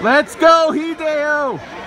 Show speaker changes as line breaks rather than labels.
Let's go, Hideo!